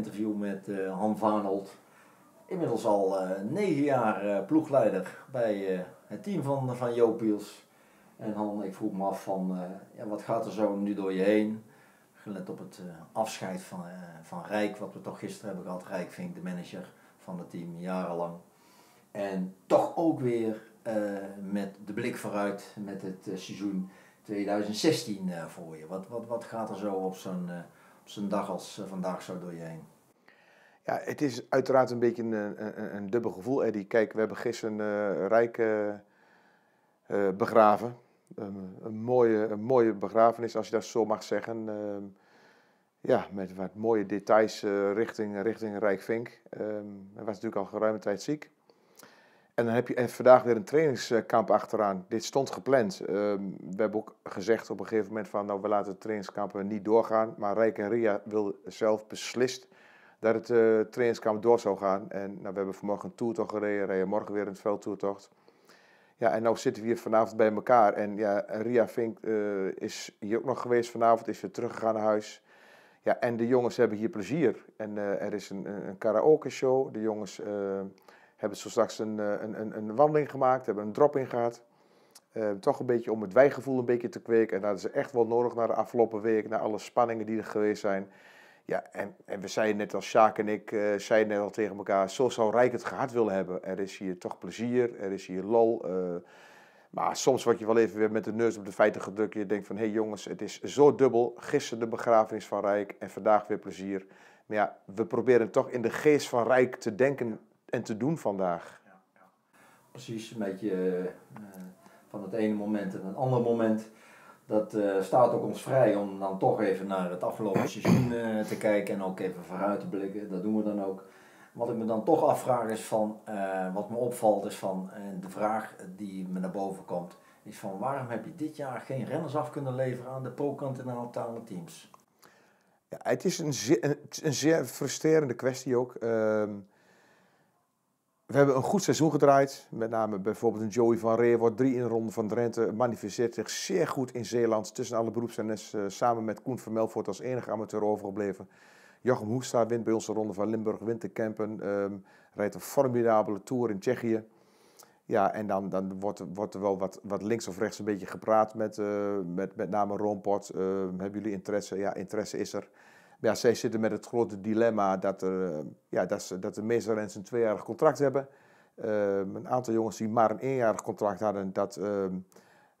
interview met uh, Han Arnold. Inmiddels al negen jaar ploegleider bij het team van, van Jopiels. En Han, ik vroeg me af van, ja, wat gaat er zo nu door je heen? Gelet op het afscheid van, van Rijk, wat we toch gisteren hebben gehad. Rijk vind ik de manager van het team, jarenlang. En toch ook weer met de blik vooruit met het seizoen 2016 uh, voor je? Wat, wat, wat gaat er zo op zo'n zo'n dag als uh, vandaag zo door je heen? Ja, het is uiteraard een beetje een, een, een dubbel gevoel, Eddie. Kijk, we hebben gisteren een rijke begraven. een, mooie, een mooie begrafenis, als je dat zo mag zeggen. Ehm, ja, met wat mooie details richting, richting Rijkvink. Um, hij was natuurlijk al geruime tijd ziek. En dan heb je vandaag weer een trainingskamp achteraan. Dit stond gepland. Ehm, we hebben ook gezegd op een gegeven moment van, nou we laten de trainingskampen niet doorgaan. Maar Rijk en Ria wil zelf beslist dat het uh, trainingskamp door zou gaan. En nou, we hebben vanmorgen een toertocht gereden, rijden morgen weer een veldtoertocht. Ja, en nu zitten we hier vanavond bij elkaar. En ja, Ria Vink uh, is hier ook nog geweest vanavond, is weer teruggegaan naar huis. Ja, en de jongens hebben hier plezier. En uh, er is een, een karaoke show. De jongens hebben zo straks een, eh, een, een, een wandeling gemaakt, hebben een drop in gehad. Uh, toch een beetje om het wijgevoel een beetje te kweken. En dat is echt wel nodig na de afgelopen week, na alle spanningen die er geweest zijn. Ja, en, en we zeiden net als Sjaak en ik, uh, zeiden net al tegen elkaar, zo zou Rijk het gehad willen hebben. Er is hier toch plezier, er is hier lol. Maar soms word je wel even weer met de neus op de feiten gedrukt. Je denkt van, hé hey jongens, het is zo dubbel. Gisteren de begrafenis van Rijk en vandaag weer plezier. Maar ja, we proberen toch in de geest van Rijk te denken en te doen vandaag. Ja, ja. Precies, een beetje uh, van het ene moment en het andere moment. Dat uh, staat ook ons vrij om dan toch even naar het afgelopen seizoen uh, te kijken en ook even vooruit te blikken. Dat doen we dan ook. Wat ik me dan toch afvraag is van, wat me opvalt is van, de vraag die me naar boven komt, is van waarom heb je dit jaar geen renners af kunnen leveren aan de pro-continentale teams? Ja, het is een zeer, een, een zeer frustrerende kwestie ook. Ehm, we hebben een goed seizoen gedraaid. Met name bijvoorbeeld een Joey van Reer wordt drie in de ronde van Drenthe. Manifesteert zich zeer goed in Zeeland. Tussen alle beroepsrenners uh, samen met Koen Vermelvoort als enige amateur overgebleven. Jochem Hoesta wint bij onze ronde van Limburg Winterkampen. Um, rijdt een formidabele tour in Tsjechië. Ja, en dan, dan wordt, wordt er wel wat, wat links of rechts een beetje gepraat met, uh, met, met name Roompot. Uh, hebben jullie interesse? Ja, interesse is er ja, zij zitten met het grote dilemma dat, er, eh, ja, dat, ze, dat de meeste renners een tweejarig contract hebben. Ehm, een aantal jongens die maar een eenjarig contract hadden, dat, ehm,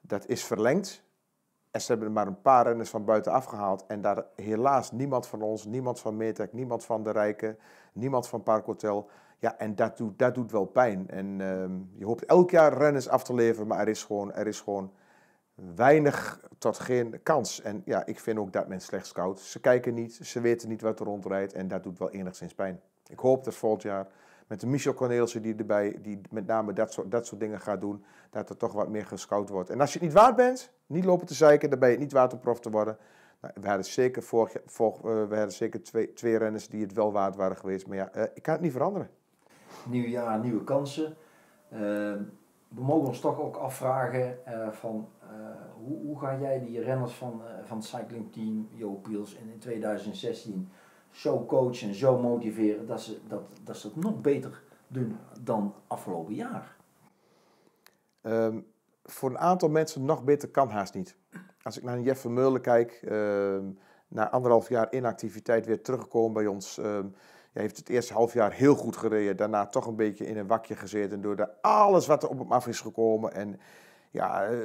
dat is verlengd. En ze hebben er maar een paar renners van buiten afgehaald. En daar helaas niemand van ons, niemand van Metec, niemand van de Rijken, niemand van Park Hotel. Ja, en dat doet, dat doet wel pijn. En ehm, je hoopt elk jaar renners af te leveren, maar er is gewoon, er is gewoon weinig tot geen kans. En ja, ik vind ook dat men slecht scout. Ze kijken niet, ze weten niet wat er rondrijdt en dat doet wel enigszins pijn. Ik hoop dat volgend jaar met de Michel Cornelissen die erbij, die met name dat soort, dat soort dingen gaat doen, dat er toch wat meer gescout wordt. En als je het niet waard bent, niet lopen te zeiken, dan ben je niet waard om prof te worden. Nou, we hadden zeker, vorig, uh, we hadden zeker twee, twee renners die het wel waard waren geweest, maar ja, uh, ik kan het niet veranderen. Nieuw jaar, nieuwe kansen. Uh, we mogen ons toch ook afvragen van hoe, hoe ga jij die renners van, uh, van het cyclingteam Jo Piels in, in 2016 zo coachen en zo motiveren dat ze, dat, dat ze het nog beter doen dan afgelopen jaar? Um, voor een aantal mensen nog beter kan haast niet. Als ik naar Jeff Vermeulen kijk, uh, na anderhalf jaar inactiviteit weer teruggekomen bij ons. Uh, hij heeft het eerste half jaar heel goed gereden. Daarna toch een beetje in een wakje gezeten. Door alles wat er op hem af is gekomen. En ja, eh,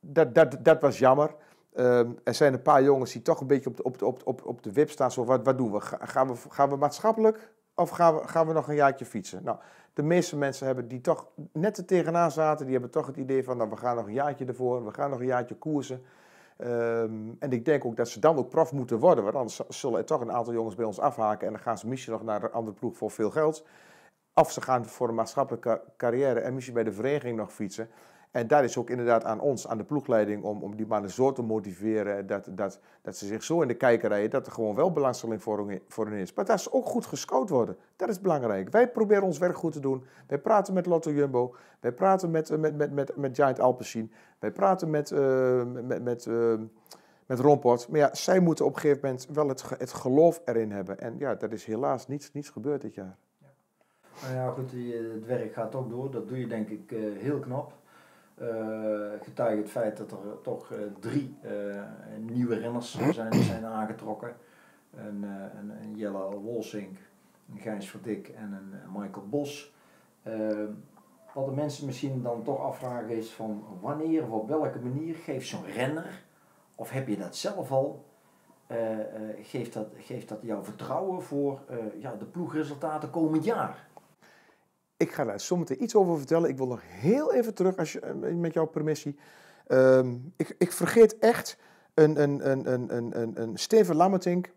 dat, dat, dat was jammer. Um, er zijn een paar jongens die toch een beetje op de, op de, op, op, op de wip staan. Zo, wat, wat doen we? Gaan, we? gaan we maatschappelijk of gaan we, gaan we nog een jaartje fietsen? Nou, de meeste mensen hebben die toch net er tegenaan zaten, die hebben toch het idee van, nou, we gaan nog een jaartje ervoor, we gaan nog een jaartje koersen. Um, en ik denk ook dat ze dan ook prof moeten worden, want anders zullen er toch een aantal jongens bij ons afhaken en dan gaan ze misschien nog naar een andere ploeg voor veel geld. Of ze gaan voor een maatschappelijke carrière en misschien bij de vereniging nog fietsen. En daar is ook inderdaad aan ons, aan de ploegleiding, om, om die mannen zo te motiveren dat, dat, dat ze zich zo in de kijker rijden dat er gewoon wel belangstelling voor, voor hen is. Maar dat ze ook goed gescout worden. Dat is belangrijk. Wij proberen ons werk goed te doen. Wij praten met Lotto Jumbo. Wij praten met, met, met, met, met Giant Alpecin. Wij praten met, uh, met, met, uh, met Rompot. Maar ja, zij moeten op een gegeven moment wel het, het geloof erin hebben. En ja, dat is helaas niets, niets gebeurd dit jaar. Nou ja, goed, het werk gaat ook door. Dat doe je denk ik heel knap. Uh, getuige het feit dat er toch drie nieuwe renners zijn, zijn aangetrokken. Een, een, een Jelle Wolsink, een Gijs Verdik en een Michael Bos. wat de mensen misschien dan toch afvragen is van wanneer of op welke manier geeft zo'n renner, of heb je dat zelf al, geeft, dat, geeft dat jouw vertrouwen voor ja, de ploegresultaten komend jaar? Ik ga daar zometeen iets over vertellen. Ik wil nog heel even terug, als je, eh, met jouw permissie. Ehm, ik, ik vergeet echt een, een, een, een, een, een Steven Lammertink,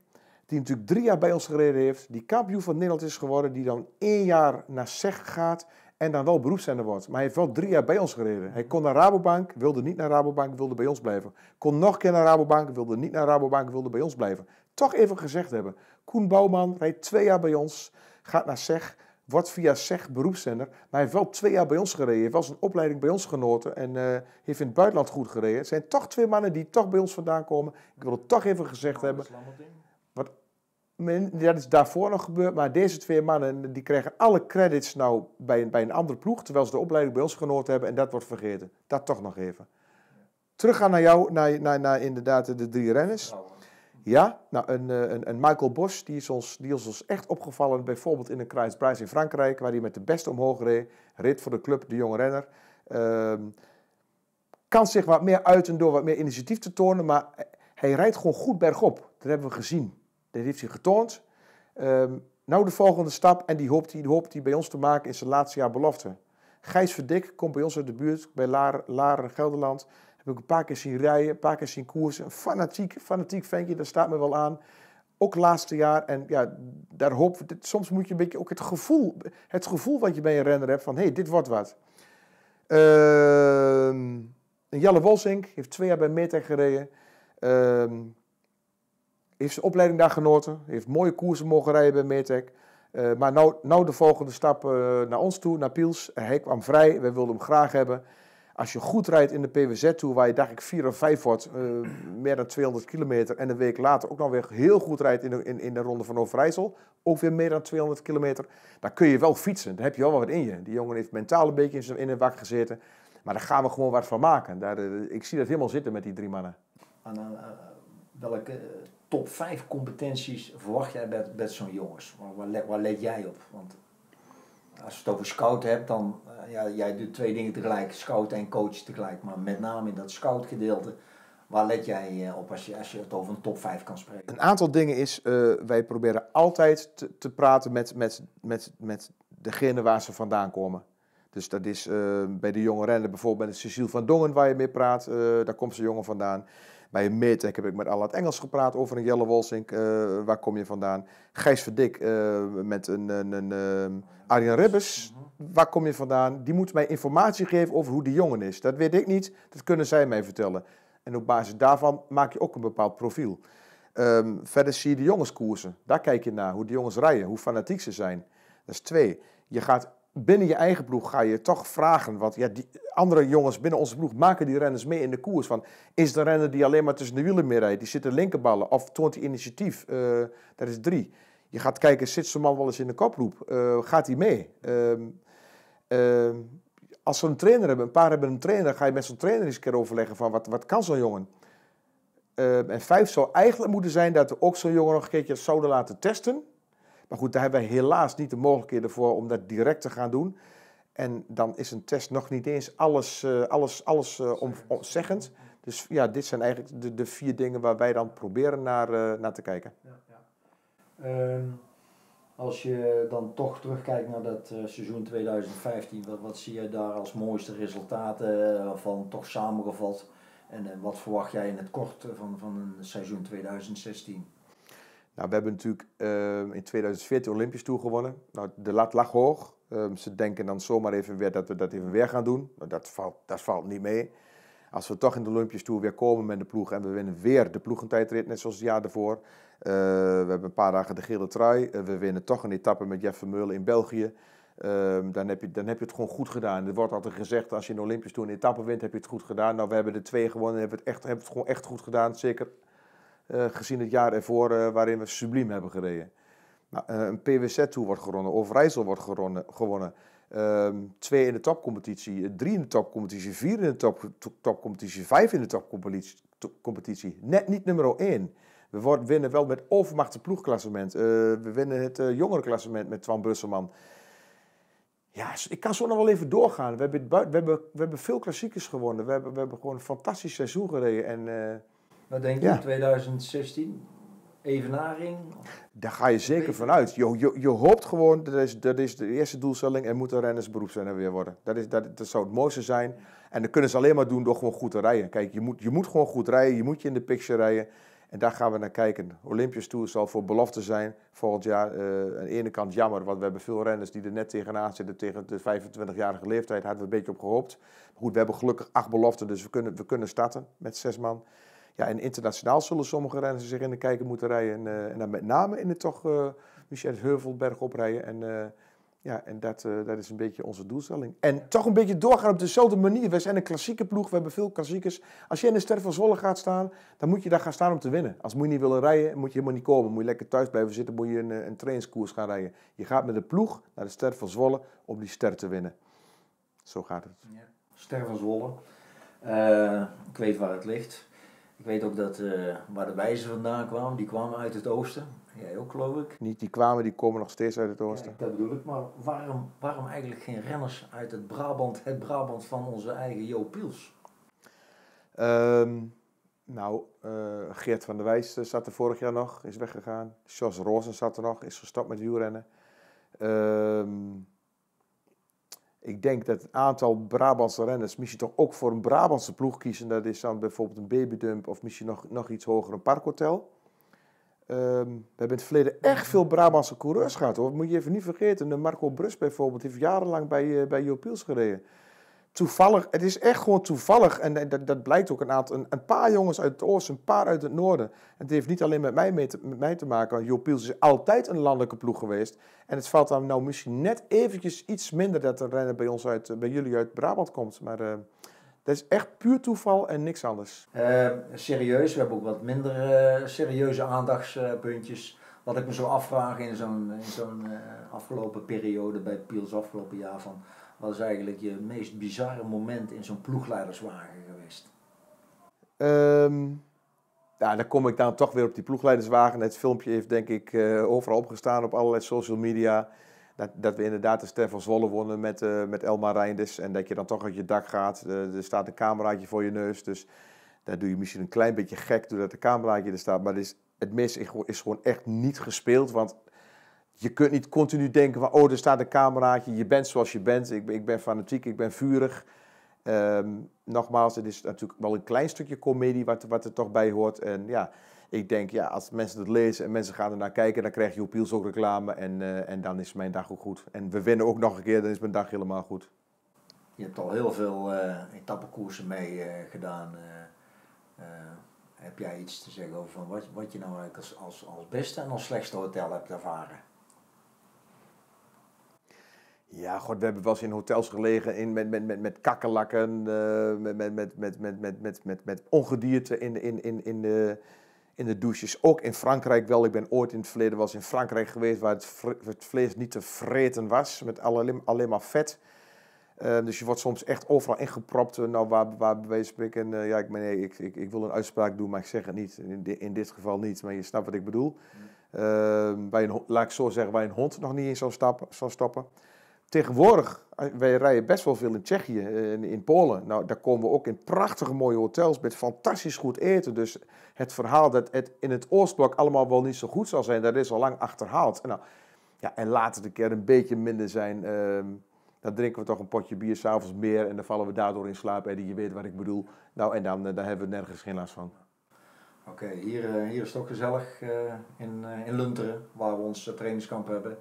die natuurlijk drie jaar bij ons gereden heeft, die kampioen van Nederland is geworden, die dan één jaar naar SEG gaat en dan wel beroepszender wordt. Maar hij heeft wel drie jaar bij ons gereden. Hij kon naar Rabobank, wilde niet naar Rabobank, wilde bij ons blijven. Kon nog een keer naar Rabobank, wilde niet naar Rabobank, wilde bij ons blijven. Toch even gezegd hebben. Koen Bouwman rijdt twee jaar bij ons, gaat naar SEG, wordt via SEG beroepszender. Maar hij heeft wel twee jaar bij ons gereden. Hij heeft wel zijn opleiding bij ons genoten en uh, heeft in het buitenland goed gereden. Het zijn toch twee mannen die toch bij ons vandaan komen. Ik wil het toch even gezegd hebben. Wat, dat is daarvoor nog gebeurd, maar deze twee mannen die krijgen alle credits nou bij, bij een andere ploeg, terwijl ze de opleiding bij ons genoten hebben en dat wordt vergeten. Dat toch nog even. Teruggaan naar jou, naar, naar, naar inderdaad de drie renners. Ja, nou, een, eh, een, een, Michael Bosch die is, ons, die is ons echt opgevallen, bijvoorbeeld in een Kruisbreis in Frankrijk, waar hij met de beste omhoog reed. Reed voor de club, de jonge renner. Uh, kan zich wat meer uiten door wat meer initiatief te tonen, maar hij rijdt gewoon goed bergop. Dat hebben we gezien. Dat heeft hij getoond. Uh, nou de volgende stap, en die hoopt hij, die hoopt bij ons te maken in zijn laatste jaar belofte. Gijs Verdik komt bij ons uit de buurt, bij Laren, Gelderland. Heb ik een paar keer zien rijden, een paar keer zien koersen. Een fanatiek, fanatiek ventje, dat staat me wel aan. Ook laatste jaar. En ja, daar hoop Soms moet je een beetje ook het gevoel, het gevoel wat je bij een renner hebt van hé, hey, dit wordt wat. Uh, Jelle Wolsink heeft twee jaar bij Metec gereden. Uh, heeft zijn opleiding daar genoten. Heeft mooie koersen mogen rijden bij Metec. Uh, maar nou, nou de volgende stap uh, naar ons toe, naar Piels. Hij kwam vrij, wij wilden hem graag hebben. Als je goed rijdt in de PWZ-tour, waar je dacht ik 4 of 5 wordt, uh, meer dan 200 kilometer, en een week later ook nog weer heel goed rijdt in de, in, in de ronde van Overijssel, ook weer meer dan 200 kilometer, dan kun je wel fietsen. Dan heb je wel wat in je. Die jongen heeft mentaal een beetje in, zijn, een wak gezeten. Maar daar gaan we gewoon wat van maken. Daar, uh, ik zie dat helemaal zitten met die drie mannen. En, uh, welke top 5 competenties verwacht jij bij, zo'n jongens? Waar, let jij op? Want als je het over scout hebt, dan ja, jij doet twee dingen tegelijk, scout en coach tegelijk. Maar met name in dat scout gedeelte, waar let jij uh, op als je, als je het over een top 5 kan spreken? Een aantal dingen is, uh, wij proberen altijd te, te, praten met, met, met, met degene waar ze vandaan komen. Dus dat is bij de jonge renner bijvoorbeeld met Cecile van Dongen waar je mee praat, daar komt ze jongen vandaan. Bij een Meetec heb ik met al het Engels gepraat over een Jelle Wolsink. Uh, waar kom je vandaan? Gijs Verdik met een, een, een Arjen Ribbes. Waar kom je vandaan? Die moet mij informatie geven over hoe die jongen is. Dat weet ik niet. Dat kunnen zij mij vertellen. En op basis daarvan maak je ook een bepaald profiel. Um, verder zie je de jongenskoersen. Daar kijk je naar. Hoe de jongens rijden. Hoe fanatiek ze zijn. Dat is twee. Je gaat binnen je eigen ploeg ga je toch vragen. Want ja, die andere jongens binnen onze ploeg maken die renners mee in de koers. Van, is de renner die alleen maar tussen de wielen mee rijdt, die zit de linkerballen of toont hij initiatief? Uh, dat is drie. Je gaat kijken, zit zo'n man wel eens in de koproep? Uh, gaat hij mee? Uh, als ze een trainer hebben, een paar hebben een trainer, ga je met zo'n trainer eens een keer overleggen van wat, wat kan zo'n jongen? Ehm, en vijf zou eigenlijk moeten zijn dat we ook zo'n jongen nog een keertje zouden laten testen. Maar goed, daar hebben wij helaas niet de mogelijkheden voor om dat direct te gaan doen. En dan is een test nog niet eens alles, uh, alles, alles uh, om, omzeggend. Dus ja, dit zijn eigenlijk de, de vier dingen waar wij dan proberen naar, uh, naar te kijken. Ja, ja. Um, als je dan toch terugkijkt naar dat seizoen 2015, wat, wat zie je daar als mooiste resultaten van toch samengevat? En wat verwacht jij in het kort van, van een seizoen 2016? Nou, we hebben natuurlijk in 2014 Olympisch Tour gewonnen. Nou, de lat lag hoog. Um, ze denken dan zomaar even weer dat we dat even weer gaan doen. Nou, dat, valt, dat valt niet mee. Als we toch in de Olympisch Tour weer komen met de ploeg en we winnen weer de ploegentijdrit, net zoals het jaar daarvoor. Uh, we hebben een paar dagen de gele trui. Uh, we winnen toch een etappe met Jeff Vermeulen in België. Um, dan, heb je, dan heb je het gewoon goed gedaan. Er wordt altijd gezegd, als je in de Olympisch Tour een etappe wint, heb je het goed gedaan. Nou, we hebben de twee gewonnen, hebben het, echt, hebben het gewoon echt goed gedaan. Zeker gezien het jaar ervoor waarin we subliem hebben gereden. Nou, een PWZ-tour wordt gewonnen, Overijssel wordt gewonnen. Ehm, twee in de topcompetitie, drie in de topcompetitie, vier in de top, topcompetitie, vijf in de topcompetitie. Net niet nummer één. We worden, winnen wel met overmacht het ploegklassement. Uh, we winnen het uh, jongerenklassement met Twan Brusselman. Ja, ik kan zo nog wel even doorgaan. We hebben, we hebben, we hebben veel klassiekers gewonnen. We hebben, we hebben gewoon een fantastisch seizoen gereden. En, uh, Wat denk je, ja. 2016? Evenaring? Daar ga je zeker vanuit. Je, je, je hoopt gewoon, dat is, dat is de eerste doelstelling, en moeten renners beroepsrenner weer worden. Dat, is, dat, dat zou het mooiste zijn. En dat kunnen ze alleen maar doen door gewoon goed te rijden. Kijk, je moet, je moet gewoon goed rijden, je moet je in de picture rijden. En daar gaan we naar kijken. Olympisch Tour zal voor belofte zijn volgend jaar. Uh, aan de ene kant jammer, want we hebben veel renners die er net tegenaan zitten. Tegen de 25-jarige leeftijd hadden we een beetje op gehoopt. Maar goed, we hebben gelukkig acht beloften, dus we kunnen, we kunnen starten met zes man. Ja, en internationaal zullen sommige renners zich in de kijker moeten rijden. En, uh, en dan met name in de toch uh, Michel Heuvelberg oprijden. En ja, en dat, dat is een beetje onze doelstelling. En toch een beetje doorgaan op dezelfde manier. We zijn een klassieke ploeg, we hebben veel klassiekers. Als je in de Ster van Zwolle gaat staan, dan moet je daar gaan staan om te winnen. Als moet je niet willen rijden, moet je helemaal niet komen. Moet je lekker thuis blijven zitten, moet je een, een trainingskoers gaan rijden. Je gaat met de ploeg naar de Ster van Zwolle om die ster te winnen. Zo gaat het. Ja. Ster van Zwolle. Ik weet waar het ligt. Ik weet ook dat uh, waar de wijzen vandaan kwamen, die kwamen uit het oosten. Jij ook, geloof ik. Niet die kwamen, die komen nog steeds uit het oosten. Ja, dat bedoel ik. Maar waarom, waarom eigenlijk geen renners uit het Brabant, het Brabant van onze eigen Jo Piels? Um, nou, uh, Geert van der Wijs eh, zat er vorig jaar nog, is weggegaan. Jos Rozen zat er nog, is gestopt met wielrennen. Um, ik denk dat het aantal Brabantse renners misschien toch ook voor een Brabantse ploeg kiezen. Dat is dan bijvoorbeeld een babydump of misschien nog, nog iets hoger een parkhotel. Um, we hebben in het verleden echt veel Brabantse coureurs gehad hoor. Moet je even niet vergeten. Marco Brus bijvoorbeeld heeft jarenlang bij, uh, bij gereden. Toevallig, het is echt gewoon toevallig. En, dat, dat, blijkt ook een aantal. Een, een, paar jongens uit het oosten, een paar uit het noorden. En het heeft niet alleen met mij, mee te, met mij te maken. Want Jopiels is altijd een landelijke ploeg geweest. En het valt dan nou misschien net eventjes iets minder dat er renner bij ons uit, bij jullie uit Brabant komt. Maar uh, dat is echt puur toeval en niks anders. Uh, serieus, we hebben ook wat minder uh, serieuze aandachtspuntjes. wat ik me zo afvraag in zo'n afgelopen periode bij Piels afgelopen jaar van... Wat is eigenlijk je meest bizarre moment in zo'n ploegleiderswagen geweest? Um, ja, dan kom ik dan toch weer op die ploegleiderswagen. Het filmpje heeft denk ik overal opgestaan op allerlei social media dat, dat we inderdaad de Ster van Zwolle wonnen met, uh, met Elmar Reinders. En dat je dan toch uit je dak gaat. Er staat een cameraatje voor je neus. Dus daar doe je misschien een klein beetje gek doordat de cameraatje er staat. Maar het, is, het mis is gewoon echt niet gespeeld. Want je kunt niet continu denken van, oh, er staat een cameraatje. Je bent zoals je bent. Ik, ik ben fanatiek, ik ben vurig. Um, nogmaals, het is natuurlijk wel een klein stukje comedie wat, wat er toch bij hoort. En ja, ik denk, ja, als mensen het lezen en mensen gaan er naar kijken, dan krijg je op Piels ook reclame en, uh, en dan is mijn dag ook goed. En we winnen ook nog een keer, dan is mijn dag helemaal goed. Je hebt al heel veel uh, etappekoersen mee uh, gedaan. heb jij iets te zeggen over wat, wat je nou eigenlijk als, als, als beste en als slechtste hotel hebt ervaren? Ja, god, we hebben wel eens in hotels gelegen in, met, met, met, met kakkerlakken, uh, met, met, met, met, met, met, met, met ongedierte in, in, in, in, de, in de douches. Ook in Frankrijk wel. Ik ben ooit in het verleden was in Frankrijk geweest waar het, het vlees niet te vreten was, met alleen, alleen maar vet. Uh, dus je wordt soms echt overal ingepropt. Uh, nou, waar, waar bij spreken, uh, ja, ik, nee, ik, ik, ik, wil een uitspraak doen, maar ik zeg het niet. In, in dit geval niet, maar je snapt wat ik bedoel. Mm. bij een, laat ik zo zeggen, waar een hond nog niet in zou, stappen, zou stoppen. Tegenwoordig, eh, wij rijden best wel veel in Tsjechië en in Polen. Nou, daar komen we ook in prachtige mooie hotels met fantastisch goed eten. Dus het verhaal dat het in het Oostblok allemaal wel niet zo goed zal zijn, dat is al lang achterhaald. Nou, ja, en laat het een keer een beetje minder zijn. Uh, dan drinken we toch een potje bier s'avonds meer en dan vallen we daardoor in slaap. Eddie, je weet wat ik bedoel. Nou, en dan, eh, dan hebben we nergens geen last van. Oké, hier, hier is het ook gezellig in, in Lunteren, waar we ons trainingskamp hebben.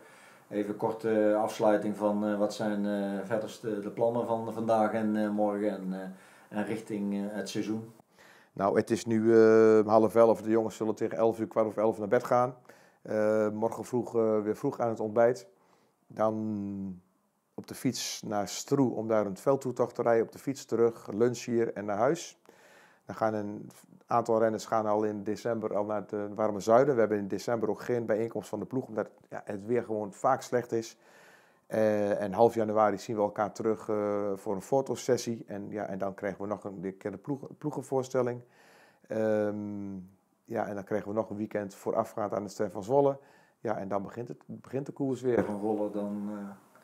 Even korte afsluiting van uh, wat zijn uh, verder de, plannen van vandaag en uh, morgen en, en richting het seizoen? Nou, het is nu half elf. De jongens zullen tegen elf uur, kwart over elf naar bed gaan. morgen vroeg weer vroeg aan het ontbijt. Dan op de fiets naar Stroe om daar een veldtoertocht te rijden. Op de fiets terug, lunch hier en naar huis. Dan gaan een aantal renners gaan al in december al naar het eh, warme zuiden. We hebben in december ook geen bijeenkomst van de ploeg, omdat ja, het weer gewoon vaak slecht is. Uh, en half januari zien we elkaar terug uh, voor een fotosessie. En, ja, en dan krijgen we nog een, de ploeg, ploegenvoorstelling. Um, ja, en dan krijgen we nog een weekend voorafgaand aan de Ster van Zwolle. Ja, en dan begint, het, begint de koers weer. Van rollen, dan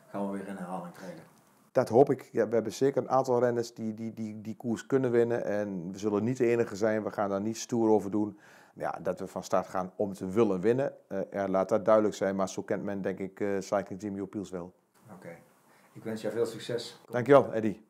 gaan we weer in herhaling treden. Dat hoop ik. Ja, we hebben zeker een aantal renners die, die, die die koers kunnen winnen. En we zullen niet de enige zijn. We gaan daar niet stoer over doen. Ja, dat we van start gaan om te willen winnen. Uh, ja, laat dat duidelijk zijn. Maar zo kent men denk ik uh, Cycling Team Jopiels wel. Oké. Okay. Ik wens jou veel succes. Dankjewel, Eddie.